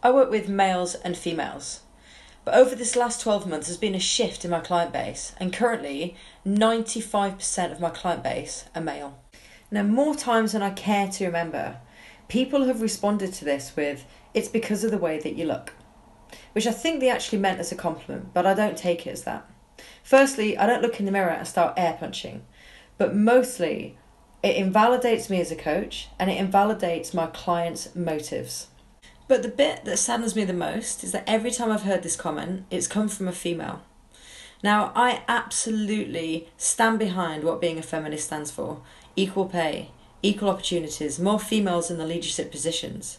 I work with males and females. But over this last 12 months, there's been a shift in my client base, and currently 95% of my client base are male. Now, more times than I care to remember, people have responded to this with, it's because of the way that you look, which I think they actually meant as a compliment, but I don't take it as that. Firstly, I don't look in the mirror and start air punching, but mostly it invalidates me as a coach and it invalidates my clients' motives. But the bit that saddens me the most is that every time I've heard this comment, it's come from a female. Now, I absolutely stand behind what being a feminist stands for equal pay, equal opportunities, more females in the leadership positions.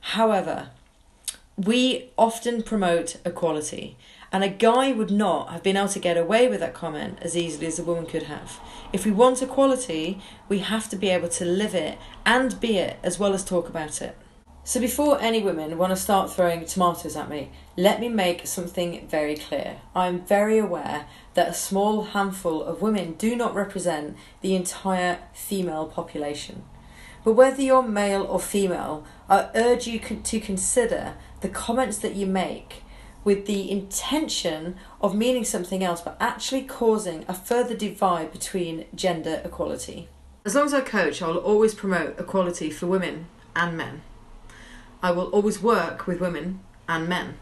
However, we often promote equality, and a guy would not have been able to get away with that comment as easily as a woman could have. If we want equality, we have to be able to live it and be it as well as talk about it. So, before any women want to start throwing tomatoes at me, let me make something very clear. I'm very aware that a small handful of women do not represent the entire female population. But whether you're male or female, I urge you to consider the comments that you make with the intention of meaning something else but actually causing a further divide between gender equality. As long as I coach, I will always promote equality for women and men. I will always work with women and men.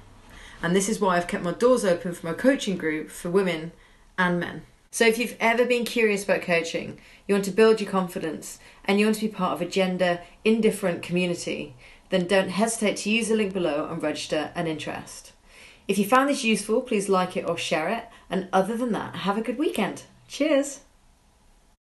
And this is why I've kept my doors open for my coaching group for women and men. So if you've ever been curious about coaching, you want to build your confidence, and you want to be part of a gender indifferent community, then don't hesitate to use the link below and register an interest. If you found this useful, please like it or share it. And other than that, have a good weekend. Cheers!